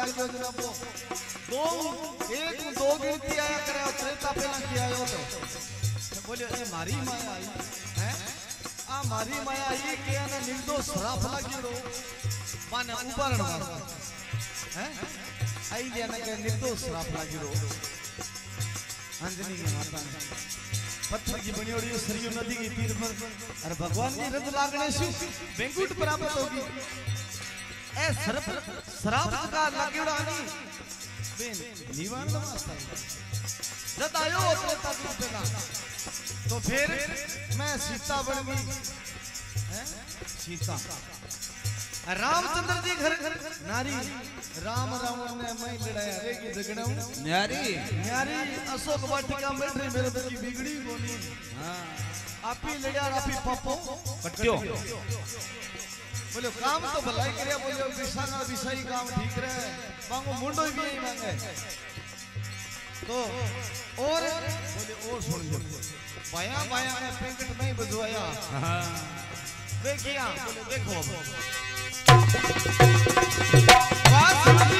त्रेता युग लाग दो, एक, दो गिनती आया करे और त्रेता पहला किया आयो तो। तो बोले ए, मारी माया आई। हैं? आ, मारी माया आई के आने निर्दोष श्राप लागी रो माने उबारण वाला हैं? आई जे ने के निर्दोष श्राप लागी रो अंजनी की माता ने। पत्थर की बनी और सरयू नदी की तीर पर। अरे भगवान की रद लागने से बेंकुट प्राप्त होगी। ए सरप का। लागेड़ा बेन आयो तो फिर मैं सीता बन गई। सीता। रामचंद्र जी घर नारी राम रावण ने मैं लड़ाया। रे की झगड़ाऊ न्यारी। न्यारी अशोक वाटिका में रही मेरे तो की बिगड़ी कोनी हाँ। आपी लड़िया और आपी पप्पो कट्यो। बोले, काम तो भलाई करे बोले का विषय काम ठीक रहे मांगो मुंडो भी यही मांगे। तो और, बोले, और सुन लो। बाया बाया ने पेंट नहीं बजवाया। हाँ देखिया, बोले, देखो बात वाह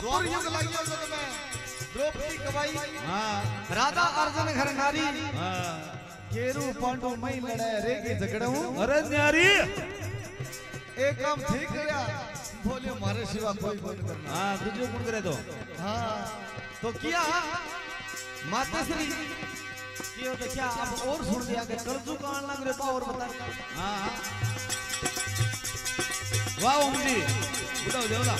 तो हाँ। राधा अर्जुन घर नारी हाँ। केरू पांडु मई लड़ाई रे के झगड़ऊ। अरे न्यारी। एक काम ठीक गया बोले मारे सिवा कोई बोल करना। हाँ दूजो गुण करे तो। हाँ। तो किया? माता श्री। कियो तो क्या? अब और सुन दिया कि कर्जू कान लग रे पावर बता। हाँ। वाह ओम बुलाओ देवला